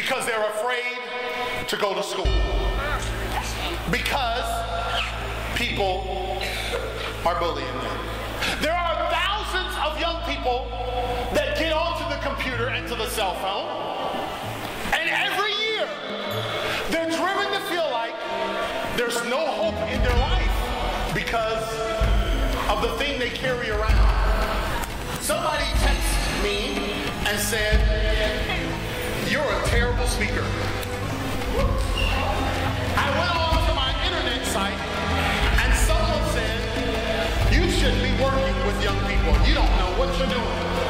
because they're afraid to go to school. Because people are bullying them. There are thousands of young people that get onto the computer and to the cell phone, and every year they're driven to feel like there's no hope in their life because of the thing they carry around. Somebody texted me and said, speaker. I went on to my internet site and someone said, You shouldn't be working with young people. You don't know what you're doing.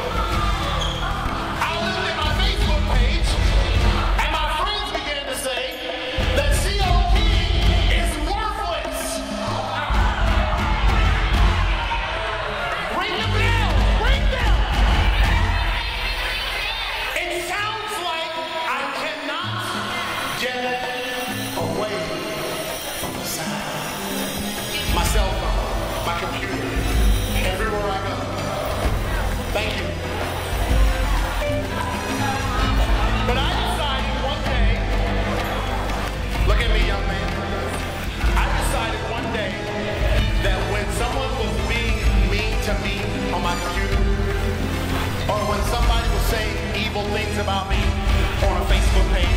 Away from the. My cell phone, my computer, everywhere I go. Thank you. But I decided one day, look at me, young man. I decided one day that when someone was being mean to me on my computer, or when somebody was saying evil things about me on a Facebook page,